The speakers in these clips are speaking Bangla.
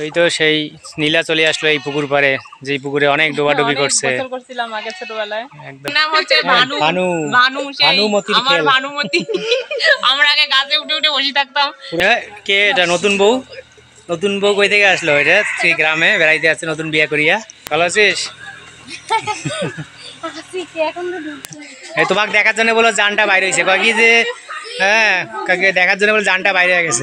ওই তো সেই নীলা চলে আসলো এই পুকুর পারে যেই পুকুরে অনেক ডোবাডুবি করছে। গোসল করছিলাম আগে ছোটবেলায়। একদম। নাম হচ্ছে ভানু। ভানু। ভানু সেই ভানুমতির আমার খেল। ভানুমতি আমরা আগে গাছে উঠে উঠে বসে থাকতাম। পুরা- কে এটা নতুন বউ? নতুন বউ কই থেকে আসলো এটা? সেই গ্রামে বেড়াইতে আসছে নতুন বিয়ে করিয়া। ভালো আছিস? এই তোমাকে দেখার জন্য বলো জানটা বাইরে হয়েছে। কয় কি যে হ্যাঁ কাকে দেখার জন্য বলে জানটা বাইরে গেছে।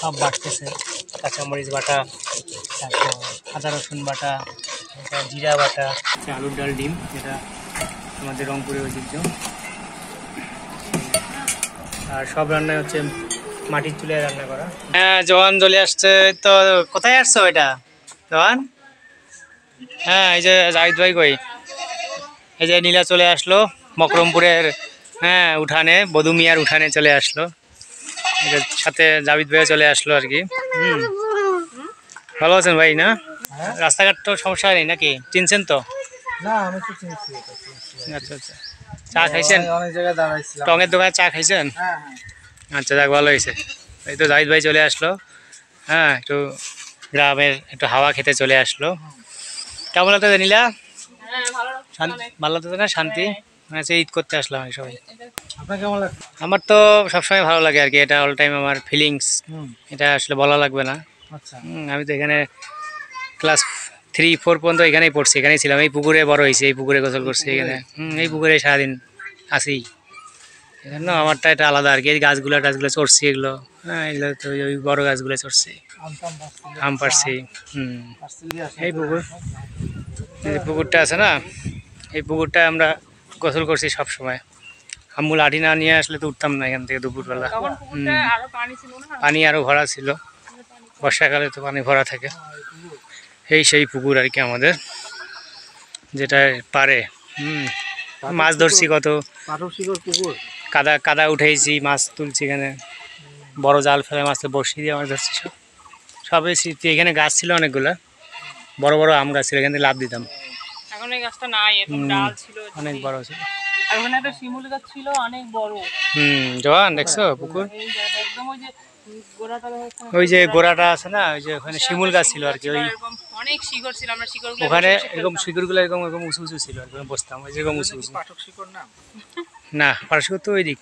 সব বাটতেছে। কাঁচামরিচ বাটা তারপর আদা রসুন বাটা জিরা বাটা। আলুর ডাল ডিম যেটা আমাদের রংপুরের ঐতিহ্য। আর সব রান্নায় হচ্ছে মাটির চুলায় রান্না করা। হ্যাঁ জওয়ান চলে আসছে। তো কোথায় আসছো এটা? জওয়ান হ্যাঁ এই যে জাহিদ ভাই কই? এই যে নীলা চলে আসলো মকরমপুরের হ্যাঁ উঠানে বধু মিয়ার উঠানে চলে আসলো। এটার সাথে জাবিদ ভাইও চলে আসলো আর কি। হুম। ভালো আছেন ভাই না? রাস্তাঘাট তো সমস্যা নেই নাকি? চিনছেন তো? না আমি তো চিনছি এটা, চিনছি। আচ্ছা আচ্ছা। চা খাইছেন? টঙের দোকানে চা খাইছেন? হ্যাঁ হ্যাঁ। আচ্ছা যাক ভালো হয়েছে। এই তো জাহিদ ভাই চলে আসলো। হ্যাঁ একটু গ্রামের একটু হাওয়া খেতে চলে আসলো। কেমন হ্যাঁ ভালো। না? শান্তি? মানে হচ্ছে ঈদ করতে আসলাম এই সবাই। আপনার কেমন আমার তো সবসময় ভালো লাগে আর কি এটা অল টাইম আমার ফিলিংস এটা আসলে বলা লাগবে না। আচ্ছা। আমি তো এখানে ক্লাস থ্রি ফোর পর্যন্ত এখানেই পড়ছি এখানেই ছিলাম। এই পুকুরে বড় হয়েছি এই পুকুরে গোসল করছি এখানে। এই পুকুরে সারাদিন আসি এজন্য আমারটা এটা আলাদা আর কি এই গাছগুলো টাছগুলো চড়ছি এগুলো। হ্যাঁ এগুলো তো ওই- বড় গাছগুলো চড়ছি। আম পারছি হুম। এই পুকুর এই যে পুকুরটা আছে না? এই পুকুরটা আমরা গোসল করছি সব সময় আম্মু লাঠি না নিয়ে আসলে তো উঠতাম না এখান থেকে দুপুরবেলা। তখন পুকুরটা আরও পানি ছিল না? পানি আরও ভরা ছিল। বর্ষাকালে তো পানি ভরা থাকে। এই সেই পুকুর আর কি আমাদের যেটা পারে। হুম। মাছ ধরছি কত। কাদা কাদা উঠেছি মাছ তুলছি এখানে। বড় জাল ফেলে মাছ তো বড়শি দিয়ে মাছ ধরছি সব। সবই স্মৃতি। এখানে গাছ ছিল অনেকগুলো। বড় বড় আম গাছ ছিল এখান থেকে লাভ দিতাম। গাছটা নাই এরকম ডাল ছিল অনেক বড় ছিল। আর ওখানে একটা শিমুল গাছ ছিল অনেক বড়। হুম জওয়ান দেখছ পুকুর? একদম ওই যে ওই যে গোড়াটা আছে না ওই যে ওখানে শিমুল গাছ ছিল আর কি ওই এরকম অনেক শিকড় ছিল আমরা শিকড় ওখানে এরকম শিকড়গুলো এরকম এরকম উঁচু উঁচু ছিল আর কি বসতাম ওই যেরকম উঁচু উঁচু। পাঠক শিকড় নাম না পারস্য তো ওই দিক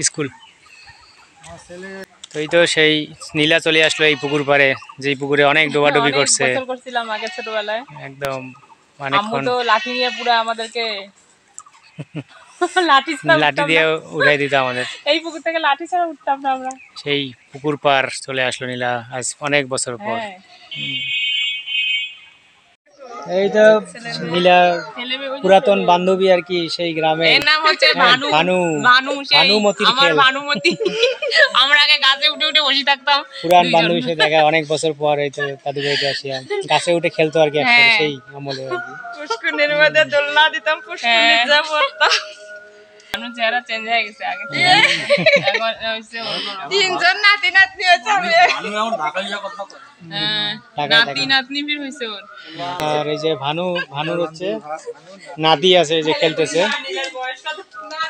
স্কুল তো এই তো সেই নীলা চলে আসলো এই পুকুর পাড়ে যেই পুকুরে অনেক ডোবাডুবি করছে। করছিলাম আগে ছোটবেলায়। একদম। আম্মু তো লাঠি নিয়ে পুরো আমাদেরকে লাঠি লাঠি দিয়ে উঠাই দিত আমাদের। এই পুকুর থেকে লাঠি ছাড়া উঠতাম না আমরা। সেই পুকুর পার চলে আসলো নীলা আজ অনেক বছর পর। হ্যাঁ। এই তো যে পুরাতন বান্ধবী আর কি সেই গ্রামে। এর নাম হচ্ছে হ্যাঁ, ভানু। ভানু। ভানু সেই আমার ভানুমতি আমরা আগে গাছে উঠে উঠে বসে থাকতাম পুরান দুইজন। বান্ধবীর সাথে দেখা অনেক বছর পর এই তো দাদু বাড়িতে আসিয়া গাছে উঠে খেলতো আর কি হ্যাঁ। সেই আমলে আর কি। পুষ্কুনির মধ্যে দোলনা দিতাম পুষ্কুনি যা পড়তাম চেহারা চেঞ্জ হয়ে গেছে আগে থেকে। এখন তিনজন নাতি নাতনি হয়েছে হ্যাঁ, ঢাকায় নাতি নাতনি ফির হয়েছে ওর। আর এই যে ভানু ভানুর হচ্ছে নাতি আছে এই যে খেলতেছে।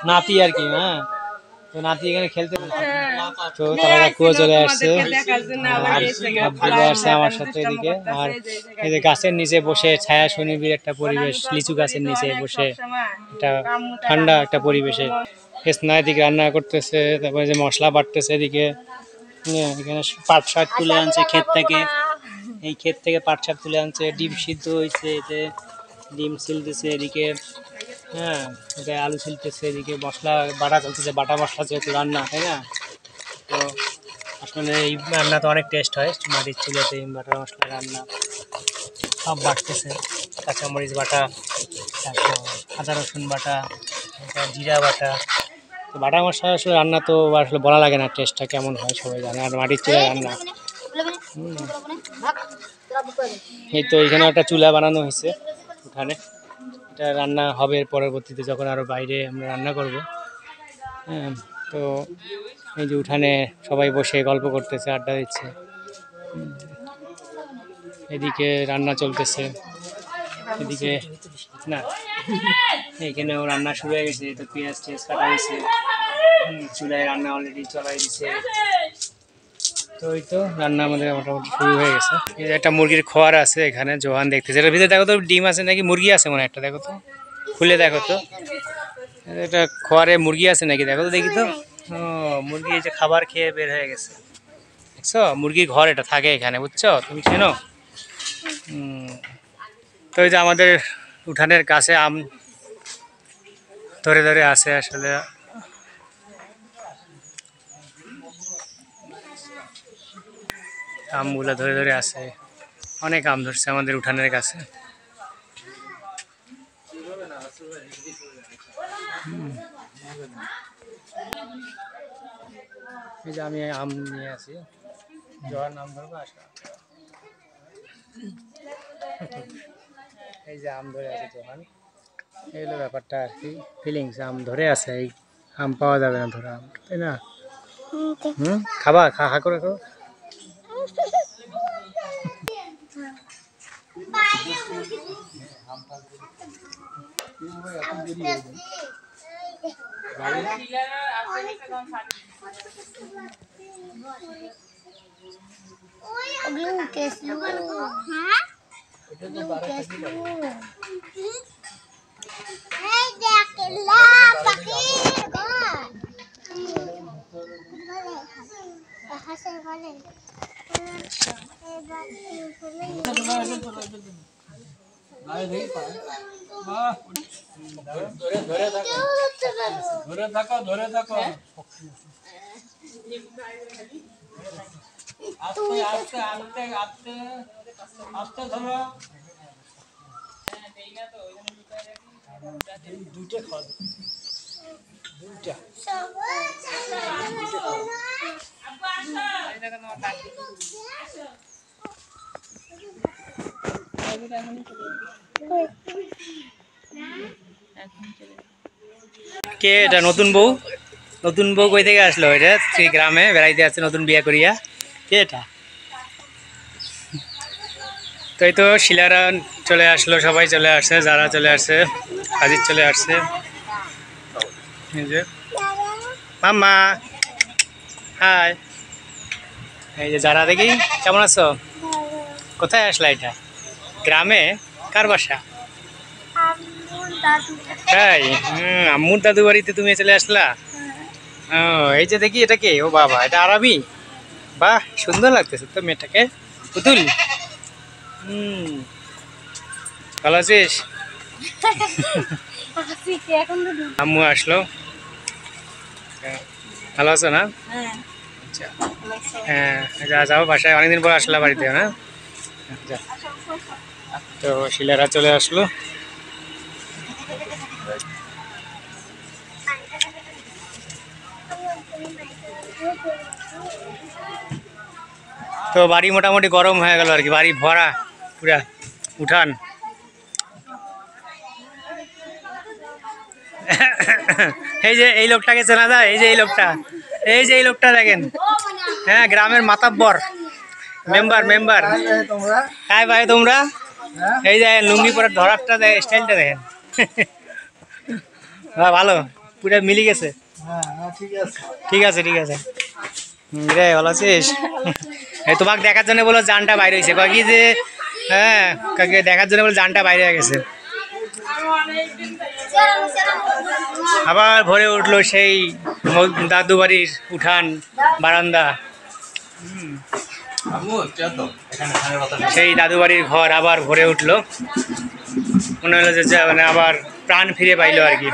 নাতি আর কি হ্যাঁ। তো নাতি এখানে খেলতে তো তারা কাকুও চলে আসছে। আসছে আমার সাথে এদিকে। আর এই যে গাছের নিচে বসে ছায়া সুনিবিড় একটা পরিবেশ লিচু গাছের নিচে বসে একটা ঠান্ডা একটা পরিবেশে। স্নায় এদিকে রান্না করতেছে তারপরে যে মশলা বাটতেছে এদিকে। হ্যাঁ, এখানে পাট শাক তুলে আনছে ক্ষেত থেকে। এই ক্ষেত থেকে পাট শাক তুলে আনছে ডিম সিদ্ধ হয়েছে এতে ডিম ছিলতেছে এদিকে। হ্যাঁ এটা আলু ছিলতেছে এদিকে মশলা, বাটা চলতেছে বাটা মশলা যেহেতু রান্না, তাই না? তো আসলে এই রান্না তো অনেক টেস্ট হয়, মাটির চুলাতে বাটা মশলা রান্না, সব বাটতেছে কাঁচামরিচ বাটা, তারপর আদা রসুন বাটা জিরা বাটা। তো বাটা মশলা আসলে রান্না তো আসলে বলা লাগে না টেস্টটা কেমন হয়, সবাই জানে, আর মাটির চুলায় রান্না। এই তো এখানে একটা চুলা বানানো হয়েছে উঠানে এটা রান্না হবে পরবর্তীতে যখন আরও বাইরে আমরা রান্না করব। হ্যাঁ তো এই যে উঠানে সবাই বসে গল্প করতেছে, আড্ডা দিচ্ছে। এদিকে রান্না চলতেছে। এদিকে না, এখানেও রান্না শুরু হয়ে গেছে, তো পেঁয়াজ টেয়াজ কাটা হয়েছে। চুলায় রান্না অলরেডি চলাই দিছে। তো ওই তো রান্না আমাদের মোটামুটি হয়ে গেছে। একটা মুরগির খোয়ার আছে এখানে ভিতরে দেখো তো ডিম আছে নাকি? মুরগি আছে মনে একটা, দেখো তো। খুলে দেখো তো। এটা খোয়ারে মুরগি আছে নাকি? দেখো তো, দেখি তো। ও, মুরগি এই যে খাবার খেয়ে বের হয়ে গেছে। দেখছ? মুরগির ঘর এটা থাকে এখানে, বুঝছ? তুমি চেনো? তো এই যে আমাদের উঠানের কাছে আম ধরে ধরে আছে আসলে। আমগুলো ধরে ধরে আছে। অনেক আম ধরছে আমাদের উঠানের কাছে। এই যে আমি আম নিয়ে আসি। জোয়ার নাম ধরবো আসা এই যে আম ধরে আছে জোহান এই হলো ব্যাপারটা আর কি। ফিলিংস আম ধরে আছে, এই আম পাওয়া যাবে না ধরে। আম তাই না? খাবা? খা হা করে লা ধরে থাকো ধরে থাকো। আস্তে আস্তে আস্তে আস্তে আস্তে ধরো দুইটা খাওয়া কে এটা নতুন বউ? নতুন বউ কই থেকে আসলো এটা? সেই গ্রামে বেড়াইতে আসছে নতুন বিয়া করিয়া। কে এটা? তাই তো শিলারা চলে আসলো, সবাই চলে আসছে, যারা চলে আসছে, হাজির চলে আসছে। যে মাম্মা, হাই। এই যে যারা দেখি, কেমন আছো? কোথায় আসলা এটা? গ্রামে? কার বাসা? তাই? আম্মুর দাদু বাড়িতে তুমি চলে আসলা? ও, এই যে দেখি, এটা কে? ও বাবা, এটা আরবি? বাহ, সুন্দর লাগতেছে তো মেয়েটাকে। পুতুল। হুম, ভালো আছিস? আম্মু আসলো। ভালো আছো না? আচ্ছা। হ্যাঁ যাও বাসায়। অনেকদিন পর আসলা বাড়িতে, না? তো শিলারা চলে আসলো। তো বাড়ি মোটামুটি গরম হয়ে গেল আর কি। বাড়ি ভরা, পুরা উঠান। এই যে এই লোকটাকে চেনা যায়? এই যে এই লোকটা। এই যে এই লোকটা দেখেন। হ্যাঁ গ্রামের মাতাব্বর। Member member. কায় ভাই, তোমরা? হ্যাঁ এই যে লুঙ্গি পরার ধরারটা স্টাইলটা দেখেন। হ্যাঁ ভালো। পুরো মিলি গেছে। হ্যাঁ হ্যাঁ ঠিক আছে ঠিক আছে। রে, ভালো আছিস? এই তোমাকে দেখার জন্য বলো জানটা বাইরে হয়েছে। কয় কি যে হ্যাঁ দেখার জন্য বলে জানটা বাইরে হয়ে গেছে। আবার ভরে উঠল সেই দাদু বাড়ির উঠান বারান্দা। সেই দাদু বাড়ির ঘর আবার ভরে উঠল। মনে হলো যে মানে আবার প্রাণ ফিরে পাইলো আর কি।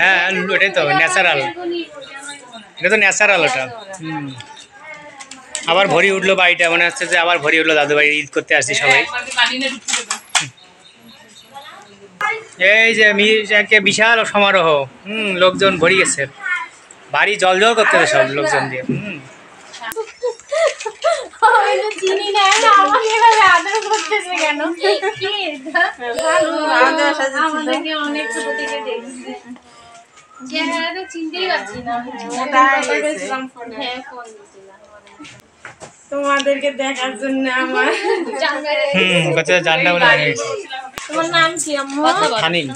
হ্যাঁ ওটাই তো ন্যাচারাল এটা তো ন্যাচারাল ওটা। হুম। আবার ভরি উঠল বাড়িটা মনে হচ্ছে যে আবার ভরি উঠল দাদু বাড়ি ঈদ করতে আসছি সবাই। এই যে মি- একে বিশাল সমারোহ হুম লোকজন ভরি গেছে। বাড়ি জল জল করতেছে সব লোকজন দিয়ে হুম। চিনতেই পারছি না। হ্যাঁ ফোন দিয়েছিলাম। তোমাদেরকে দেখার জন্য আমার হুম কোথায় জানটা বলে তোমার নাম কি আম্মু? থানিন।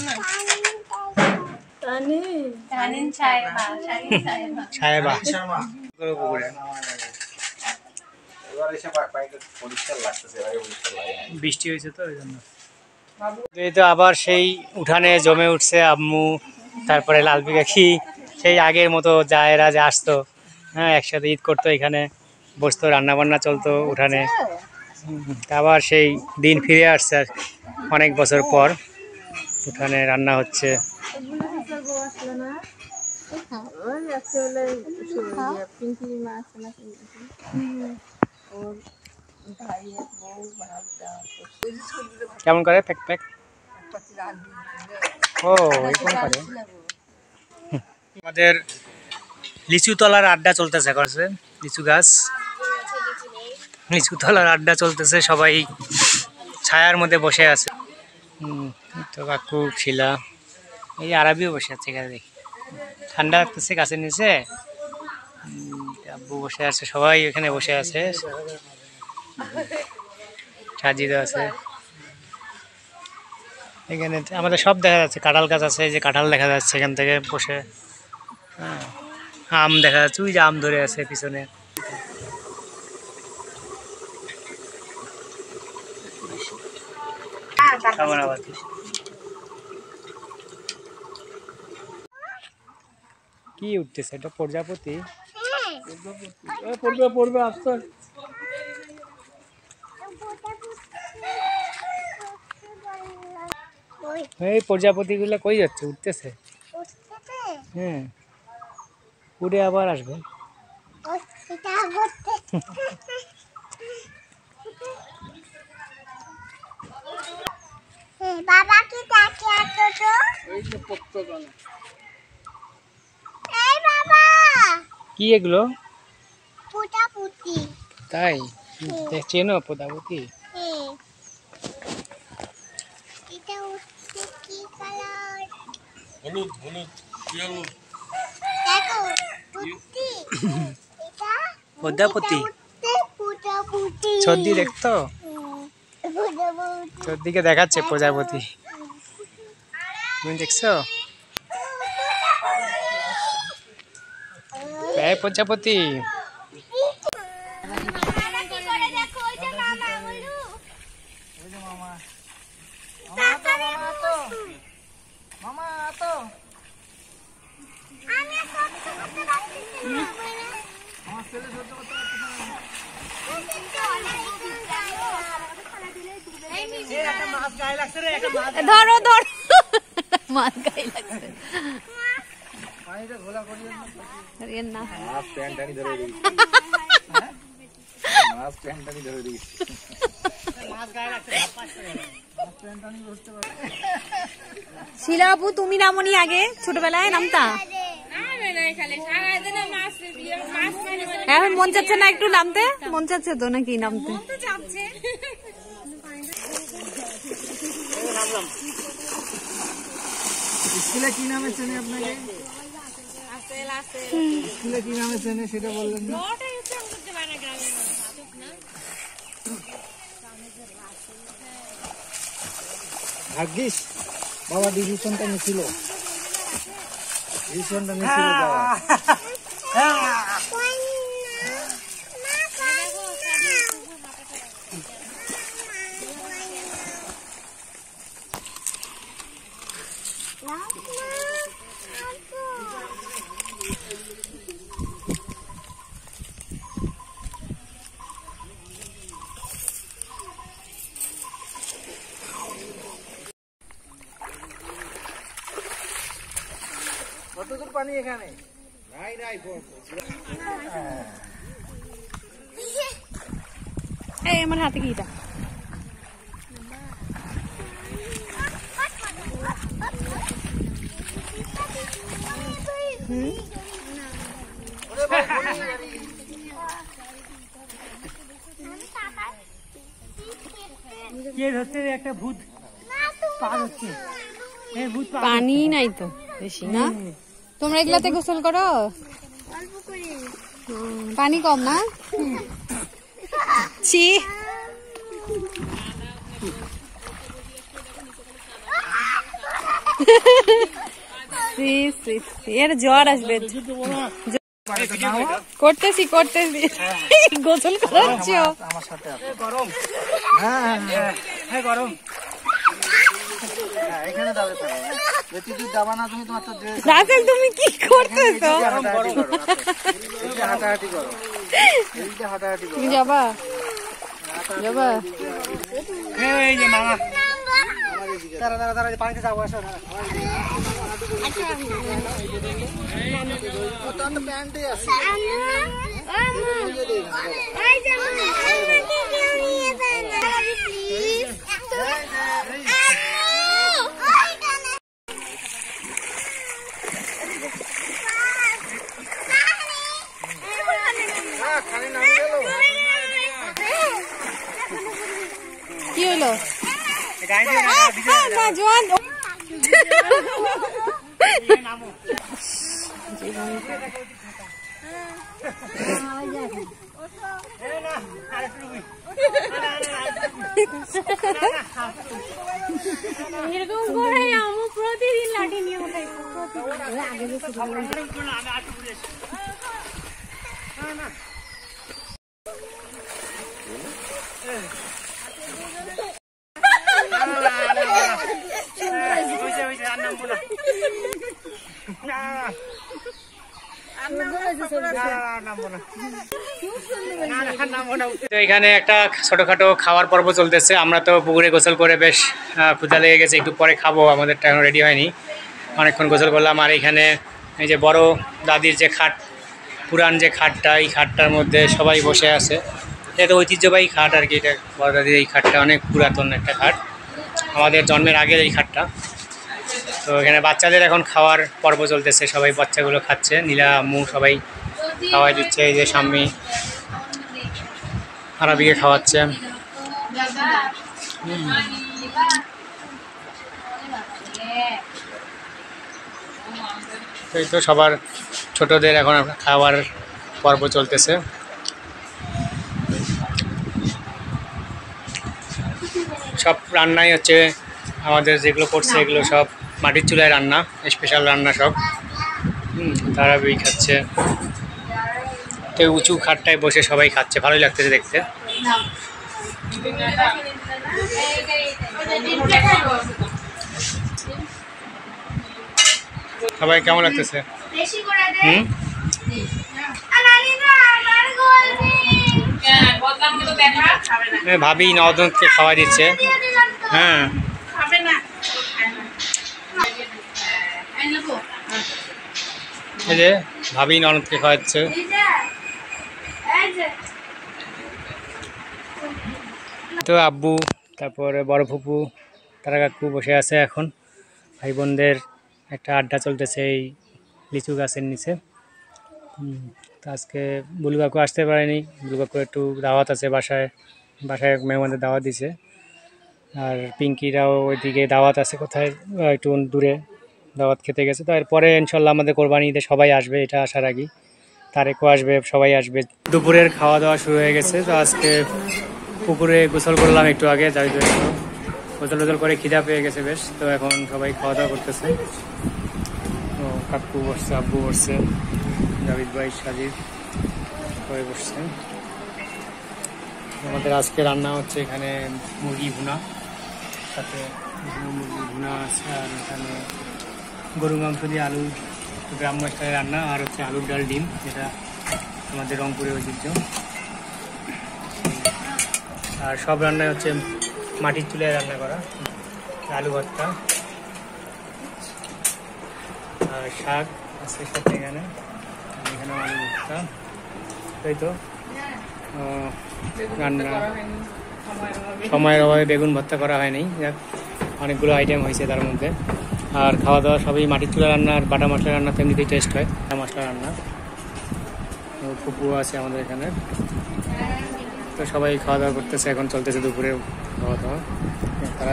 বৃষ্টি হয়েছে তো ওই জন্য। এই তো আবার সেই উঠানে জমে উঠছে আম্মু তারপরে লাল পিকাখি সেই আগের মতো জায়েরা যে আসতো হ্যাঁ একসাথে ঈদ করতো এখানে। বসতো রান্না বান্না চলতো উঠানে। হুম, আবার সেই দিন ফিরে আসছে অনেক বছর পর উঠানে রান্না হচ্ছে। কেমন করে? Pack pack? ও এরকম করে। আমাদের লিচু তলার আড্ডা চলতেছে এখন লিচু গাছ। লিচু তলার আড্ডা চলতেছে, সবাই ছায়ার মধ্যে বসে আছে। তো কাকু শিলা এই আরবিও বসে আছে এখানে দেখি। ঠান্ডা লাগতেছে গাছের নিচে। আব্বু বসে আছে, সবাই এখানে বসে আছে। সাজিয়ে দেওয়া আছে। এখানে আমাদের সব দেখা যাচ্ছে, কাঁঠাল গাছ আছে যে কাঁঠাল দেখা যাচ্ছে এখান থেকে বসে। হ্যাঁ আম দেখা যাচ্ছে, ওই যে আম ধরে আছে পিছনে। কি উঠতেছে? এটা প্রজাপতি? পড়বে পড়বে আস্তে এই প্রজাপতিগুলো কই যাচ্ছে? উঠতেছে? হ্যাঁ। উড়ে আবার আসবে। বাবা কি ডাকে এত তো এই বাবা! কি এগুলো? পুটা পুটি তাই চেনো প্রজাপতি এটা উঠছে কি কালার? হলুদ হলুদ হলুদ দেখো পুটি এটা প্রজাপতি উঠছে পুটা দেখতো? পুটি সর্দিকে দেখাচ্ছে প্রজাপতি। তুমি দেখছ? প্রজাপতি। ছেলে করতে না ধরো ধরো। মাছ গায়ে লাগছে। আরে না। মাছ প্যান্ট টানি ধরে দিয়েছি মাছ প্যান্ট টানি ধরে দিয়েছি শিলা আপু তুমি নামনি আগে ছোটবেলায়, নামতা? এখন মন চাচ্ছে না একটু নামতে? মন চাচ্ছে তো নাকি নামতে? স্কুলে কি নামে চেনে আপনাকে? স্কুলে কি নামে চেনে সেটা বললেন না? ভাগ্যিস, বাবা ডিসিশনটা নিছিল। ডিসিশনটা নিছিল, বাবা। এখানে নাই নাই এই আমার হাতে কি এটা কে ধরছে একটা ভূত পা ধরছে ভূত পানি নাই তো বেশি না তোমরা এগুলাতে গোসল করো? পানি কম না? জ্বর আসবে। করতেছি করতেছি। গোসল করাচ্ছ? গরম হ্যাঁ হ্যাঁ। গরম। এখানে দাঁড়াতে পারো যদি তুই যাবা না তুমি তোমার তো ড্রেস রাসেল তুমি কি করতেছো হাঁটাহাঁটি করো এই যে হাঁটাহাঁটি করো তুমি যাবা যাবা এই যে মামা দাঁড়া দাঁড়া দাঁড়া পানিতে যাব আসো তোর তো প্যান্টই আছে এই যে মা, আমাকে কেউ নিয়ে যায় না। Please, একটু- আম্মু! ওইখানে। না জোয়ান এরকম করে আমু প্রতিদিন লাঠি নিয়ে ওঠাই তো এখানে একটা ছোটখাটো খাওয়ার পর্ব চলতেছে। আমরা তো পুকুরে গোসল করে বেশ ক্ষুধা লেগে গেছে, একটু পরে খাব আমাদেরটা এখন রেডি হয়নি। অনেকক্ষণ গোসল করলাম, আর এখানে এই যে বড় দাদির যে খাট, পুরান যে খাটটা, এই খাটটার মধ্যে সবাই বসে আছে। এটা ঐতিহ্যবাহী খাট আর কি, এটা বড় দাদির এই খাটটা অনেক পুরাতন একটা খাট। আমাদের জন্মের আগের এই খাটটা। তো এখানে বাচ্চাদের এখন খাওয়ার পর্ব চলতেছে, সবাই বাচ্চাগুলো খাচ্ছে, নীলা, আম্মু সবাই খাওয়াই দিচ্ছে, এই যে স্বামী আরবিকে খাওয়াচ্ছে। এই তো সবার ছোটদের এখন খাওয়ার পর্ব চলতেছে। সব রান্নাই হচ্ছে আমাদের যেগুলো করছে এগুলো সব মাটির চুলায় রান্না স্পেশাল রান্না সব। হুম, তারাবি খাচ্ছে। তো উঁচু খাটটায় বসে সবাই খাচ্ছে ভালোই লাগতেছে দেখতে। সবাই কেমন লাগতেছে? বেশি হুম? আর নানি না, আমার গোল নেই। বললাম কিন্তু দেখা খাবে না। এ, ভাবি নবদন্তকে খাওয়া দিচ্ছে। হ্যাঁ। খাবে না। এই যে ভাবি ননদকে খাওয়াচ্ছে এই যে, এই যে। তো আব্বু, তারপরে বড় ফুপু, তারা কাকু বসে আছে এখন। ভাই বোনদের একটা আড্ডা চলতেছে এই লিচু গাছের নিচে। তো আজকে বুলু কাকু আসতে পারেনি। বুলু কাকু একটু দাওয়াত আছে বাসায়। বাসায় মেহমানদের দাওয়াত দিছে। আর পিঙ্কিরাও ওইদিকে দাওয়াত আছে কোথায়? একটু দূরে দাওয়াত খেতে গেছে। তো এরপরে ইনশাল্লাহ আমাদের কোরবানি ঈদে সবাই আসবে, এটা আসার আগে তারেকও আসবে, সবাই আসবে। দুপুরের খাওয়া দাওয়া শুরু হয়ে গেছে। তো আজকে পুকুরে গোসল করলাম একটু আগে, যাই গোসল টোসল করে খিদা পেয়ে গেছে বেশ, তো এখন সবাই খাওয়া দাওয়া করতেছে। তো কাকু বসছে, আব্বু বসছে, জাবিদ ভাই, সাজিদ সবাই বসছে। আমাদের আজকে রান্না হচ্ছে এখানে মুরগি ভুনা। সাথে মুরগি ভুনা আছে, আর এখানে গরু মাংস দিয়ে আলু গ্রাম্য স্টাইলে রান্না, আর হচ্ছে আলুর ডাল ডিম, যেটা আমাদের রংপুরের ঐতিহ্য। আর সব রান্নায় হচ্ছে মাটির চুলায় রান্না করা, আলু ভর্তা, আর শাক আছে সাথে এখানে এখানে আলু ভর্তা। তাই তো রান্না। সময়ের অভাবে বেগুন ভর্তা করা হয়নি, যাক, অনেকগুলো আইটেম হয়েছে তার মধ্যে। আর খাওয়া দাওয়া সবই মাটির চুলা রান্না, আর বাটা মশলা রান্না তো এমনিতেই টেস্ট হয় মশলা রান্না। ফুপু আছে আমাদের এখানে। তো সবাই খাওয়া দাওয়া করতেছে, এখন চলতেছে দুপুরে খাওয়া দাওয়া তারা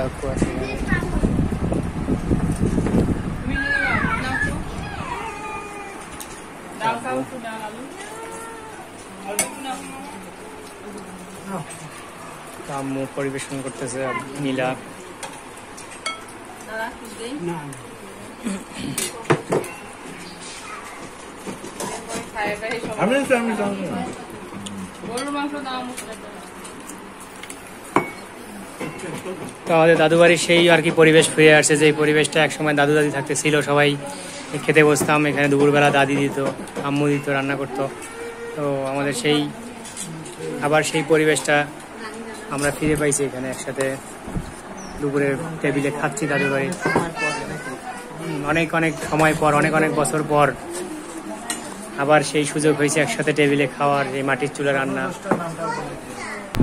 নাও। আম্মু পরিবেশন করতেছে নীলা। আমি তো আমাদের দাদু বাড়ির সেই আর কি পরিবেশ ফিরে আসছে, যে পরিবেশটা একসময় দাদু দাদি থাকতে ছিল, সবাই খেতে বসতাম, এখানে দুপুরবেলা দাদি দিত, আম্মু দিত, রান্না করতো। তো আমাদের সেই, আবার সেই পরিবেশটা আমরা ফিরে পাইছি এখানে একসাথে দুপুরে টেবিলে খাচ্ছি দাদু বাড়ি অনেক অনেক সময় পর, অনেক অনেক বছর পর আবার সেই সুযোগ হয়েছে একসাথে টেবিলে খাওয়ার, এই মাটির চুলা রান্না।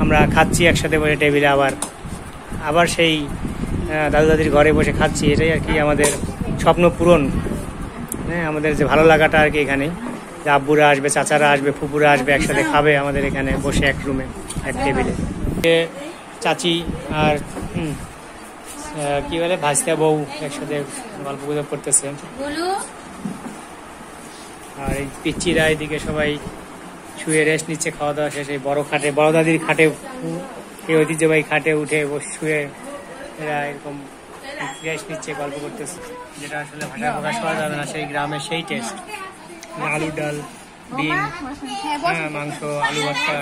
আমরা খাচ্ছি একসাথে বসে টেবিলে আবার। আবার সেই দাদু দাদির ঘরে বসে খাচ্ছি। এটাই আর কি আমাদের স্বপ্ন পূরণ। হ্যাঁ আমাদের যে ভালো লাগাটা আর কি এখানে। আব্বুরা আসবে, চাচারা আসবে ফুপুরা আসবে, একসাথে খাবে আমাদের এখানে বসে এক রুমে, এক টেবিলে। চাচি আর কি বলে ভাজতে বউ একসাথে গল্প গুজব করতেছে। আর এই পিচ্চিরা এদিকে সবাই শুয়ে রেস্ট নিচ্ছে খাওয়া দাওয়া শেষে বড় খাটে, বড় দাদির খাটে, এই ঐতিহ্যবাহী খাটে উঠে শুয়ে এরা এরকম রেস্ট নিচ্ছে, গল্প করতেছে। যেটা আসলে ভাষায় প্রকাশ করা যাবে না, সেই গ্রামের সেই টেস্ট আলু ডাল ডিম হ্যাঁ মাংস, আলু ভর্তা,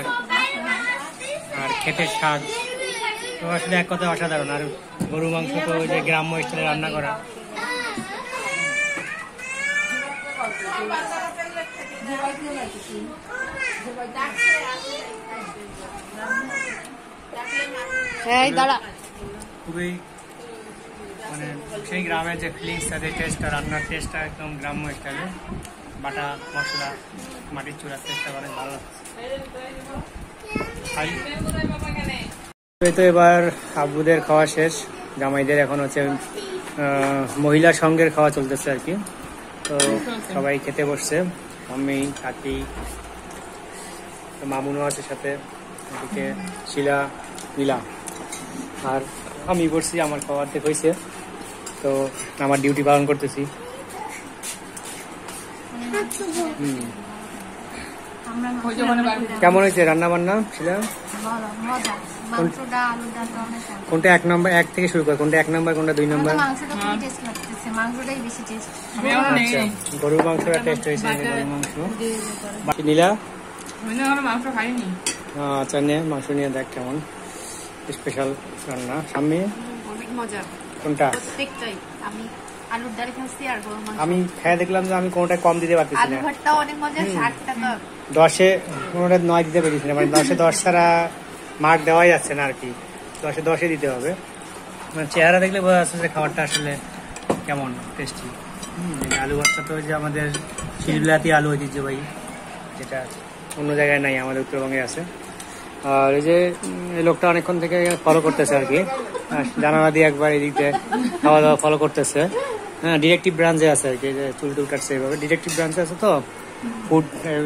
আর ক্ষেতের শাক। তো আসলে এক কথা অসাধারণ। আর গরু, মাংস তো ওই যে গ্রাম্য স্টাইলে রান্না করা। এই দাঁড়া। খুবই মানে সেই গ্রামের যে ফিলিংসটা যে টেস্টটা রান্নার টেস্টটা একদম গ্রাম্য স্টাইলে বাটা মশলা মাটির চূড়ার টেস্টটা অনেক ভালো লাগছে। তো এবার আব্বুদের খাওয়া শেষ। জামাইদের এখন হচ্ছে মহিলা সঙ্গের খাওয়া চলতেছে আর কি। তো সবাই খেতে বসছে। আমি কাকি মামুনও আছে সাথে, এদিকে শিলা, নীলা। আর আমি বসছি, আমার খাবার থেকে হয়েছে। তো আমার ডিউটি পালন করতেছি। কেমন হয়েছে রান্না বান্না শিলা। কোনটা এক নম্বর, এক থেকে শুরু করে, কোনটা এক নম্বর, কোনটা দুই নম্বর? মাংসটাই বেশি টেস্ট গরুর মাংসটা টেস্ট হয়েছে গরুর মাংস। বাকি নীলা? মাংস খাইনি। আচ্ছা নিয়ে মাংস নিয়ে দেখ কেমন। স্পেশাল রান্না। সামনে অনেক মজা। কোনটা? প্রত্যেকটাই। আমি আলুর ডাল খাচ্ছি আর গরম মাংস। আমি খেয়ে দেখলাম যে আমি কোনটা কম দিতে পারতেছি আলু না। ভর্তাও অনেক মজা শাকটা তো দশে কোনোটা নয় দিতে পেরেছি না। মানে দশে দশ ছাড়া মার্ক দেওয়াই যাচ্ছে না আর কি। দশে দশে দিতে হবে। মানে চেহারা দেখলে বোঝা যাচ্ছে যে খাবারটা আসলে কেমন? টেস্টি আলু ভর্তা তো যে আমাদের শিলবিলাতি আলু ঐতিহ্যবাহী, যেটা অন্য জায়গায় নাই, আমাদের উত্তরবঙ্গে আছে। আর এই যে লোকটা অনেকক্ষণ থেকে ফলো করতেছে আর কি। জানালা দিয়ে একবার এদিক দিয়ে খাওয়া দাওয়া ফলো করতেছে। হ্যাঁ ডিরেক্টিভ ব্রাঞ্চে আছে আর কি যে চুল টুল কাটছে এইভাবে। ডিরেক্টিভ ব্রাঞ্চে আছে তো? ফুড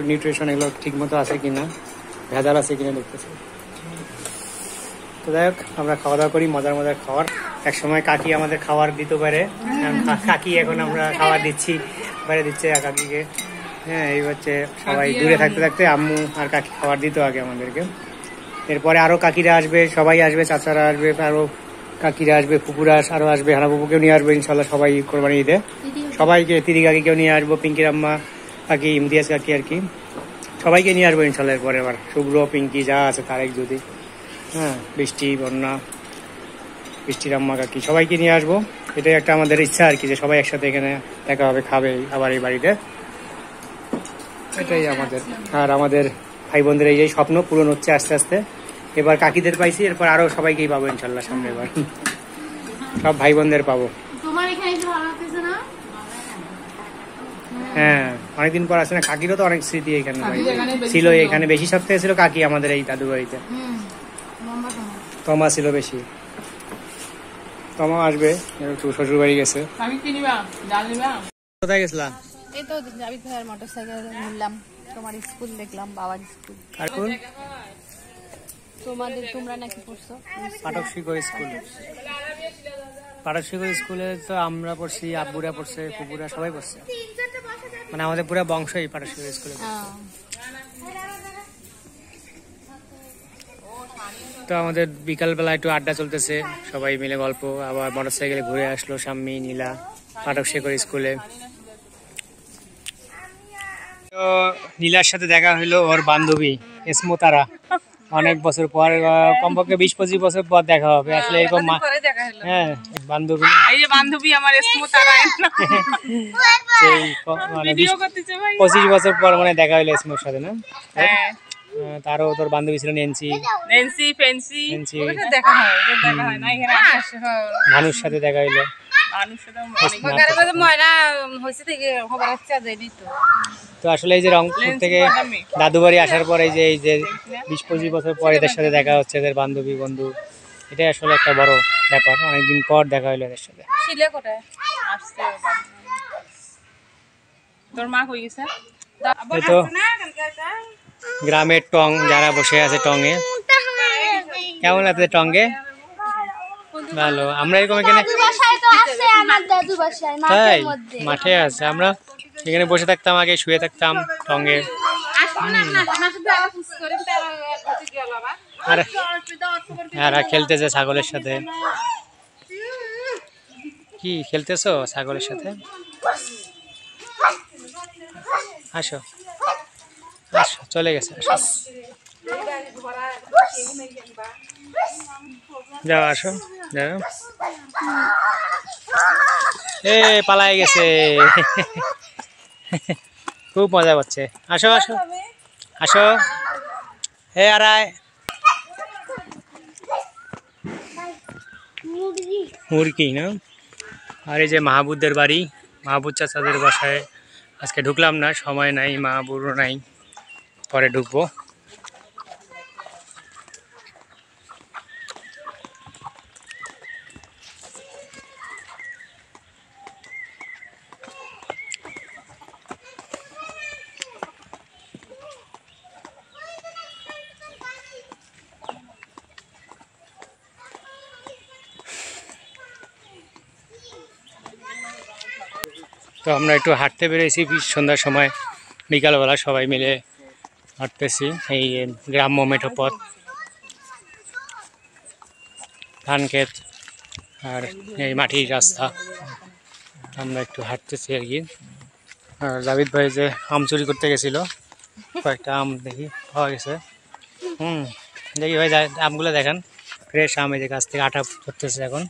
নিউট্রিশন এগুলো ঠিক মতো আছে কিনা? ভেজাল আছে কিনা দেখতেছে। তো যাই হোক আমরা খাওয়া দাওয়া করি মজার মজার খাবার। এক সময় কাকি আমাদের খাবার দিতে পারে। কাকি এখন আমরা খাবার দিচ্ছি বাইরে দিচ্ছে কাকিকে। হ্যাঁ এই হচ্ছে সবাই দূরে থাকতে থাকতে আম্মু আর কাকি খাবার দিত আগে আমাদেরকে। এরপরে আরও কাকিরা আসবে সবাই আসবে চাচারা আসবে আরও কাকিরা আসবে পুকুরা আরও আসবে হানাপুকুকেও নিয়ে আসবে ইনশাল্লাহ সবাই কোরবানি ঈদে। সবাইকে তিরি কাকিকেও নিয়ে আসব পিঙ্কির আম্মা কাকি ইমতিয়াজ কাকি আর কি। সবাইকে নিয়ে আসব ইনশাল্লাহ এরপরে আবার শুভ্র পিঙ্কি যা আছে তারেক যদি হ্যাঁ। বৃষ্টি বন্যা বৃষ্টির আম্মা কাকি সবাইকে নিয়ে আসব। এটাই একটা আমাদের ইচ্ছা আর কি যে সবাই একসাথে এখানে দেখা হবে খাবে আবার এই বাড়িতে। এটাই আমাদের। আর আমাদের ভাই বোনদের এই যে স্বপ্ন পূরণ হচ্ছে আস্তে আস্তে। এবার কাকিদের পাইছি এরপর আরও সবাইকেই পাবো ইনশাল্লাহ সামনে এবার। সব ভাই বোনদের পাবো হ্যাঁ অনেকদিন পর আসে না কাকিরও তো অনেক স্মৃতি এখানে ভাই। কাকির এখানে বেশি ছিল ছিল। এখানে বেশি সপ্তাহে ছিল কাকি আমাদের এই দাদু বাড়িতে তমা ছিল বেশি। তমা আসবে একটু শ্বশুর বাড়ি গেছে। আমি কি নিবা? ডাল নিবা? কোথায় গেছিলা? এই তো জাবিদ ভাইয়ের মোটর সাইকেল ঘুরলাম তোমার স্কুল দেখলাম বাবার স্কুল এখন তোমাদের তোমরা নাকি পড়ছো? পাঠক শিক্ষক স্কুল। পাঠক শিক্ষক স্কুলে তো আমরা পড়ছি আব্বুরা পড়ছে কুকুরা সবাই পড়ছে। মানে আমাদের পুরো বংশই পাঠক শিক্ষক স্কুলে তো আমাদের বিকালবেলা একটু আড্ডা চলতেছে সবাই মিলে গল্প আবার মোটর সাইকেলে ঘুরে আসলো সাম্মি নীলা পাঠক শেখর স্কুলে। তো নীলার সাথে দেখা হইল ওর বান্ধবী স্মতারা অনেক বছর পর কমপক্ষে বিশ পঁচিশ বছর পর দেখা হবে। আসলে এরকম হ্যাঁ বান্ধবী। এই যে বান্ধবী আমার সেই মানে পঁচিশ বছর পর মানে দেখা হইল স্মোর সাথে না? হ্যাঁ। তারও তোর বান্ধবী ছিল নেন্সি নেন্সি ফেন্সি নেন্সি দেখা হয় দেখা হয় না এখানে আসে হ্যাঁ। মানুষ সাথে দেখা হইল। যাই দিত তো। আসলে এই যে রংপুর থেকে দাদু বাড়ি আসার পরে যে এই যে বিশ পঁচিশ বছর পর এদের সাথে দেখা হচ্ছে এদের বান্ধবী বন্ধু এটাই আসলে একটা বড় ব্যাপার। অনেকদিন পর দেখা হইল এদের সাথে। তোর মা কই গেছে? গ্রামের টং যারা বসে আছে টঙে। কেমন আছে টঙ্গে ভালো। আমরা এরকম এখানে তাই? মাঠে আছে। আমরা এখানে বসে থাকতাম আগে শুয়ে থাকতাম টঙ্গে আর খেলতেছে ছাগলের সাথে। কি খেলতেছো ছাগলের সাথে? আসো। চলে গেছে। যাও আসো। যাও। এ পালাই গেছে। খুব মজা পাচ্ছে আসো আসো। আসো। হে আরায়। মুরগি না? আর এই যে মাহবুবদের বাড়ি মাহবুব চাচাদের বাসায় আজকে ঢুকলাম না সময় নাই মাহবুবও নাই। পরে ঢুকবো। তো আমরা একটু হাঁটতে বি- সন্ধ্যার সময় বিকালবেলা সবাই মিলে। হাঁটতেছি, এই গ্রাম্য মেঠো পথ। ধান ক্ষেত আর এই মাটির রাস্তা। আমরা একটু হাঁটতেছি আর কি। আর জাভিদ ভাই যে আম চুরি করতে গেছিল, কয়েকটা আম দেখি, পাওয়া গেছে। হুম, দেখি ভাই আমগুলো দেখান। ফ্রেশ আম এই যে গাছ থেকে আটা ধরতেছে এখন।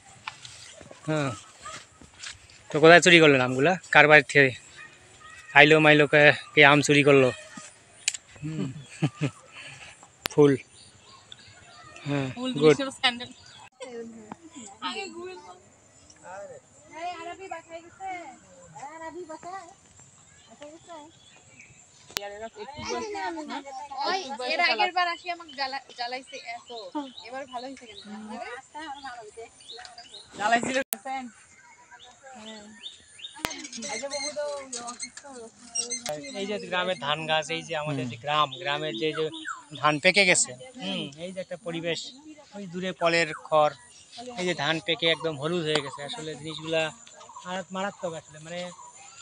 হ্যাঁ তো কোথায় চুরি করলেন আমগুলা? কার বাড়ির থেকে? আইলো মাইলো কে আম চুরি করল। ফুল। হ্যাঁ গুড এর আগের বার আসি আমাকে জ্বালাইছে এত এবার ভালো হয়েছে কেন জ্বালাইছিল এই যে গ্রামের ধান গাছ, এই যে আমাদের যে গ্রাম, গ্রামের যে যে ধান পেকে গেছে, হুম, এই যে একটা পরিবেশ, ওই দূরে পলের খড়, এই যে ধান পেকে একদম হলুদ হয়ে গেছে। আসলে জিনিসগুলা মারাত- মারাত্মক আসলে মানে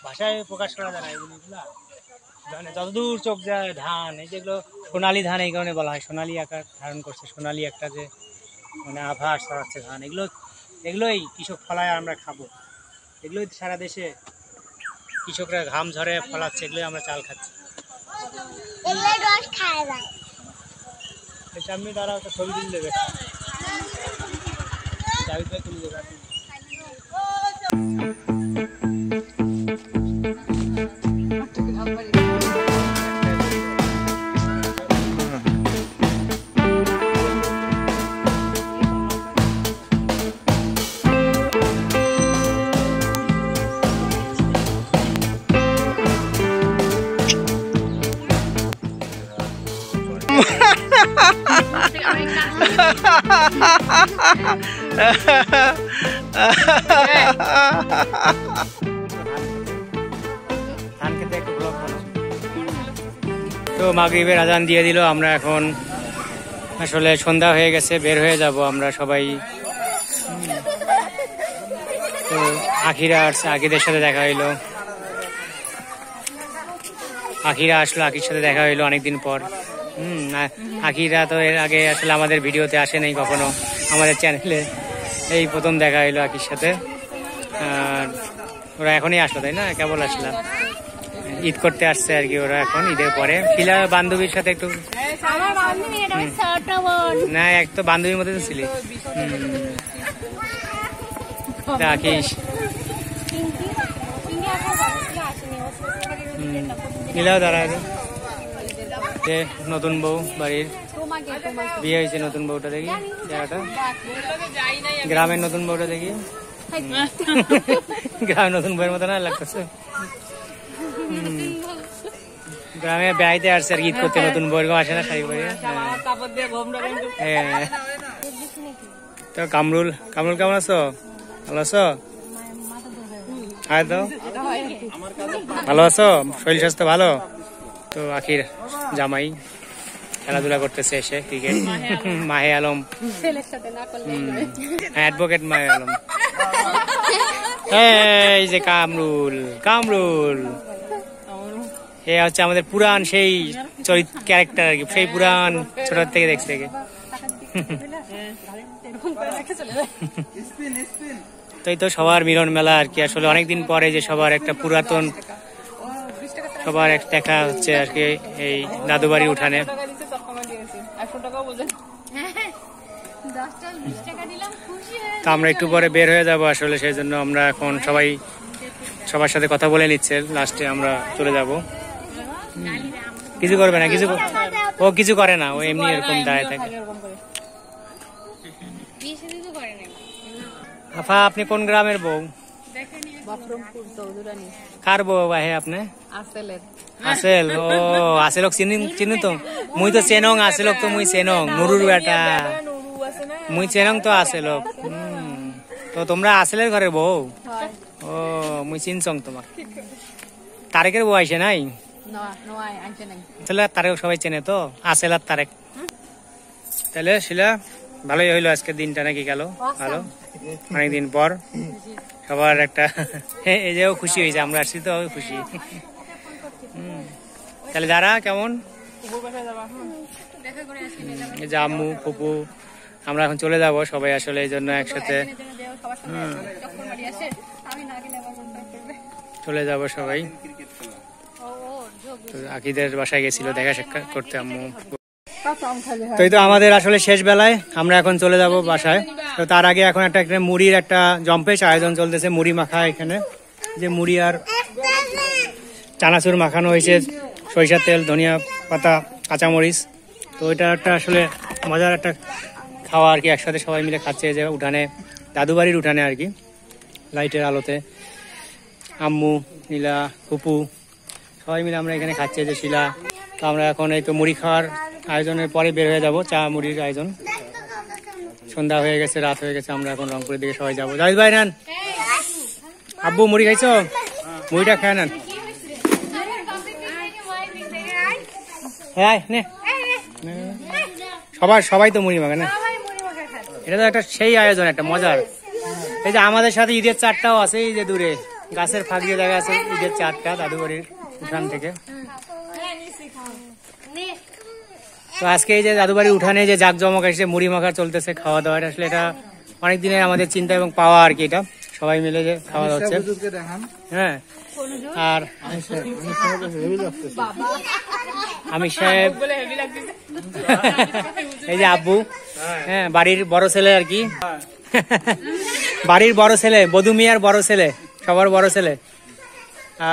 ভাষায় প্রকাশ করা যায় না এই জিনিসগুলা মানে যতদূর চোখ যায় ধান, এই যেগুলো সোনালি ধান এই কারণে বলা হয়, সোনালি আকার ধারণ করছে, সোনালি একটা যে মানে আভাস ছড়াচ্ছে ধান, এগুলো, এগুলোই কৃষক ফলায় আমরা খাব। এগুলোই সারা দেশে কৃষকরা ঘাম ঝরে ফলাচ্ছে এগুলোই আমরা চাল খাচ্ছি। সামনে দাঁড়াও একটা ছবি তুলে দেবে। তুলে দেবে। তো মাগরিবের আজান দিয়ে দিল, আমরা এখন আসলে সন্ধ্যা হয়ে গেছে, বের হয়ে যাব আমরা সবাই। তো আখিরা আসছে আখিদের সাথে দেখা হইল। আখিরা আসলো, আখির সাথে দেখা হইল অনেকদিন পর। হম আখিরা তো এর আগে আসলে আমাদের ভিডিওতে আসে নাই কখনো। আমাদের চ্যানেলে এই প্রথম দেখা হইল আখির সাথে। ওরা এখনই আসলো, তাই না? কেবল আসলাম ঈদ করতে আসছে আর কি ওরা এখন, ঈদের পরে। শিলা বান্ধবীর সাথে একটু না, এক তো বান্ধবীর মধ্যে তো ছিলি। রাখিস পিঙ্কি পিঙ্কি এখন বাড়ি থেকে আসেনি ও শ্বশুরবাড়ির নীলাও দাঁড়া যে নতুন বউ বাড়ির। বিয়ে হয়েছে নতুন বউটা দেখি, জায়গাটা। গ্রামের নতুন বউটা দেখি। গ্রামের নতুন বউয়ের মতো না, লাগতেছে। গ্রামে বেড়াইতে আসছে আর ঈদ করতে নতুন বউ, এরকম আসে না শাড়ি পরে। হ্যাঁ। তো কামরুল কামরুল কেমন আছো? ভালো আছো? হাই তো। ভালো আছো? শরীর স্বাস্থ্য ভালো? তো আখির জামাই খেলাধুলা করতেছে এসে ক্রিকেট মাহে আলম। অ্যাডভোকেট মাহে আলম। এই যে কামরুল কামরুল। এ হচ্ছে আমাদের পুরান সেই চরিত্র ক্যারেক্টার আর কি সেই পুরান ছোট থেকে দেখছে একে তো তো সবার মিলন মেলা আর কি আসলে অনেকদিন পরে যে সবার একটা পুরাতন সবার এক দেখা হচ্ছে আর কি এই দাদু বাড়ির উঠানে। তো আমরা একটু পরে বের হয়ে যাব আসলে, সেই জন্য আমরা এখন সবাই সবার সাথে কথা বলে নিচ্ছে। লাস্টে আমরা চলে যাব। কিছু করবে না, কিছু ও কিছু করে না, ও এমনি এরকম দাঁড়ায় থাকে। আফা আপনি কোন গ্রামের বউ? চৌধুরানী কার বউ আহে আপনি? আসেলের। আসেল ও আসেলক চিনি চিনি তো। মুই তো চেনং আসেলক তো মুই চেনং নুরুর বেটা। মুই চেনং তো আসেলক তো তোমরা আসেলের ঘরের বউ? ও মুই চিনছং তোমাক তারেকের বউ আইসে নাই? তাহলে তারেক সবাই চেনে তো আসেল আর তারেক। তাহলে শিলা ভালোই হইল আজকে দিনটা নাকি গেল? ভালো? অনেকদিন পর। সবার একটা এই যে ও খুশি হয়েছে, আমরা আসছি তো খুশি। তাহলে যারা কেমন? আম্মু ফুপু, আমরা এখন চলে যাব সবাই আসলে এই জন্য একসাথে। চলে যাব সবাই। আকিদের বাসায় গেছিল দেখা সাক্ষাৎ করতে আম্মু। তো এই তো আমাদের আসলে শেষ বেলায় আমরা এখন চলে যাব বাসায়। তো তার আগে এখন একটা এখানে মুড়ির একটা জম্পেশ আয়োজন চলতেছে মুড়ি মাখা এখানে। যে মুড়ি আর চানাচুর মাখানো হয়েছে সরিষার তেল ধনিয়া পাতা কাঁচামরিচ। তো এটা একটা আসলে মজার একটা খাওয়া আর কি একসাথে সবাই মিলে খাচ্ছে যে উঠানে দাদু বাড়ির উঠানে আর কি লাইটের আলোতে। আম্মু নীলা ফুপু সবাই মিলে আমরা এখানে খাচ্ছি যে শিলা। তো আমরা এখন এই তো মুড়ি খাওয়ার আয়োজনের পরে বের হয়ে যাব, চা মুড়ির আয়োজন। সন্ধ্যা হয়ে গেছে, রাত হয়ে গেছে, আমরা এখন রংপুরের দিকে সবাই যাব। জাহিদ ভাই, নেন। আব্বু, মুড়ি খাইছো? মুড়িটা খেয়ে নেন। সবার, সবাই তো মুড়ি মাখে, না। এটা তো একটা সেই আয়োজন, একটা মজার। এই যে আমাদের সাথে ঈদের চারটাও আছে, এই যে দূরে। গাছের ফাঁক দিয়ে দেখা আছে, ঈদের চারটা দাদু বাড়ির উঠান থেকে। তো আজকে এই যে দাদুবাড়ি উঠানে যে জাক জমক এসে মুড়ি মাখা চলতেছে খাওয়া দাওয়াটা আসলে এটা অনেক দিনের আমাদের চিন্তা এবং পাওয়া আর কি এটা। সবাই মিলে যে খাওয়া দাওয়া হচ্ছে। হ্যাঁ আর আমি সাহেব এই যে আব্বু হ্যাঁ বাড়ির বড় ছেলে আর কি। বাড়ির বড় ছেলে বধু মিয়ার বড় ছেলে সবার বড় ছেলে।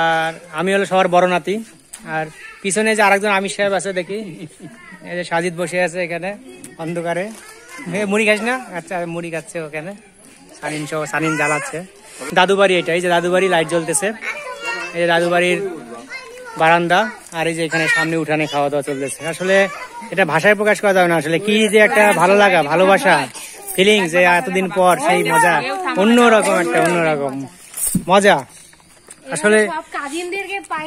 আর আমি হলো সবার বড় নাতি। আর পিছনে যে আরেকজন আমির সাহেব আছে দেখি। এই যে সাজিদ বসে আছে এখানে অন্ধকারে। মুড়ি খাস না? আচ্ছা মুড়ি খাচ্ছে ওখানে সানিন সহ সানিন জ্বালাচ্ছে। দাদু বাড়ি এটা এই যে দাদু বাড়ি লাইট জ্বলতেছে। এই যে দাদু বাড়ির বারান্দা আর এই যে এখানে সামনে উঠানে খাওয়া দাওয়া চলতেছে। আসলে এটা ভাষায় প্রকাশ করা যাবে না আসলে কি যে একটা ভালো লাগা ভালোবাসা ফিলিং যে এতদিন পর সেই মজা অন্যরকম একটা অন্যরকম মজা। আসলে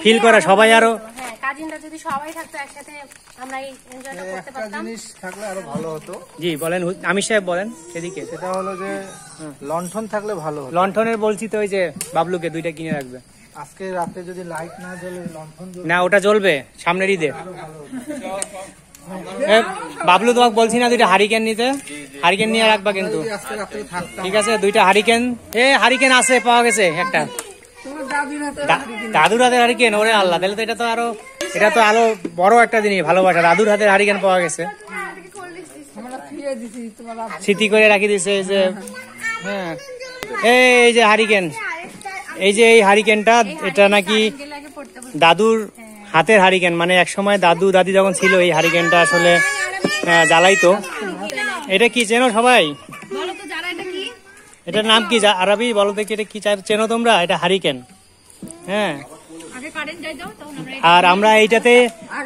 ফিল করা সবাই আরও হ্যাঁ কাজিনরা যদি সবাই থাকতো একসাথে আমরা এই এনজয়টা করতে পারতাম। জিনিস থাকলে আরও ভালো হতো। জি বলেন হু- সাহেব বলেন সেদিকে। সেটা হলো যে লণ্ঠন থাকলে ভালো হতো। বলছি তো ওই যে বাবলুকে দুইটা কিনে রাখবে। আজকে রাতে যদি লাইট না জ্বলে লণ্ঠন না ওটা জ্বলবে সামনের ঈদে বাবলু তোমাকে বলছি না দুইটা হারিকেন নিতে? হারিকেন নিয়ে রাখবা কিন্তু। ঠিক আছে দুইটা হারিকেন এ হারিকেন আছে পাওয়া গেছে একটা। দাদুর হাতের হারিকেন ওরে আল্লাহ। তাহলে তো এটা তো আরও এটা তো আরও বড় একটা জিনিস, ভালোবাসা। দাদুর হাতের হারিকেন পাওয়া গেছে। স্মৃতি করে রাখি দিছে, এই যে হ্যাঁ। এই যে হারিকেন। এই যে এই হারিকেনটা, এটা নাকি। দাদুর হাতের হারিকেন। মানে এক সময় দাদু, দাদি যখন ছিল, এই হারিকেনটা আসলে জ্বালাইতো। এটা কি চেনো সবাই? এটার নাম কি আরবি বলো দেখি, এটা কি চেনো তোমরা? এটা হারিকেন। হ্যাঁ। আর আমরা এইটাতে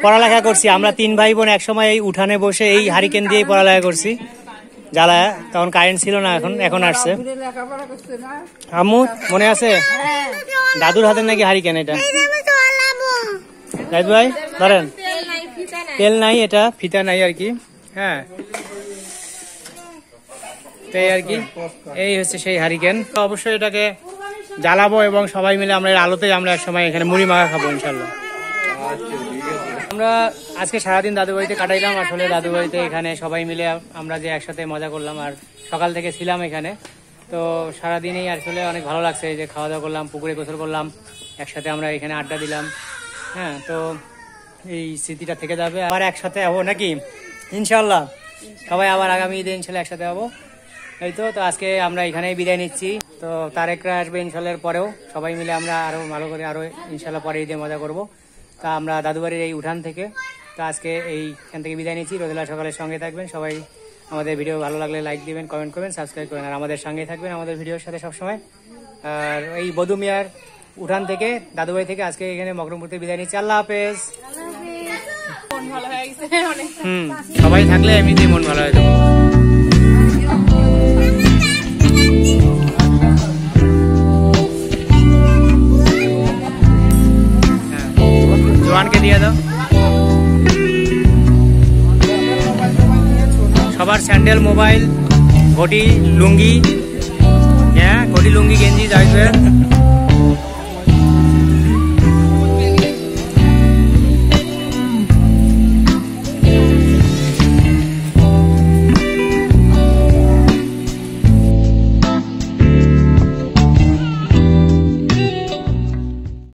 পড়ালেখা করছি। আমরা তিন ভাই বোন একসময় এই উঠানে বসে এই হারিকেন দিয়ে পড়ালেখা করছি। জ্বালা তখন কারেন্ট ছিল না এখন এখন আসছে। আম্মু মনে আছে? দাদুর হাতের নাকি হারিকেন এটা? রাইত ভাই ধরেন। তেল নাই ফিতা নাই। তেল নাই এটা ফিতা নাই আর কি। হ্যাঁ। তো আর কি। এই হচ্ছে সেই হারিকেন তো অবশ্যই এটাকে জ্বালাবো এবং সবাই মিলে আমরা এর আলোতেই আমরা এক সময় এখানে মুড়ি মাখা খাব ইনশাল্লাহ আমরা আজকে সারাদিন দাদু বাড়িতে কাটাইলাম, আসলে দাদু বাড়িতে এখানে সবাই মিলে আমরা যে একসাথে মজা করলাম আর সকাল থেকে ছিলাম এখানে। তো সারাদিনই আসলে অনেক ভালো লাগছে যে খাওয়া দাওয়া করলাম, পুকুরে গোসল করলাম, একসাথে আমরা এখানে আড্ডা দিলাম। হ্যাঁ তো এই স্মৃতিটা থেকে যাবে। আবার একসাথে হব নাকি? ইনশাল্লাহ সবাই আবার আগামী ঈদে ইনশাল্লাহ একসাথে হব। এই তো তো আজকে আমরা এখানেই বিদায় নিচ্ছি। তো তারেকরা আসবে ইনশাল্লাহর পরেও। সবাই মিলে আমরা আরও ভালো করে আরও ইনশাল্লাহ পরে ঈদে মজা করব। তা আমরা দাদুবাড়ির এই উঠান থেকে তো আজকে এইখান থেকে বিদায় নিচ্ছি। রোদেলা সকালের সঙ্গে থাকবেন। সবাই আমাদের ভিডিও ভালো লাগলে লাইক দিবেন কমেন্ট করবেন সাবস্ক্রাইব করবেন। আর আমাদের সঙ্গে থাকবেন আমাদের ভিডিওর সাথে সবসময়। আর এই বধু মিয়ার উঠান থেকে দাদুবাড়ি থেকে আজকে এখানে মকরমপুরতে বিদায় নিচ্ছি। আল্লাহ হাফেজ। হুম সবাই থাকলে এমনিতেই মন ভালো হয়ে যাবে। জোয়ানকে দিয়ে দাও। সবার স্যান্ডেল মোবাইল ঘটি লুঙ্গি। হ্যাঁ ঘটি লুঙ্গি গেঞ্জি যাইবে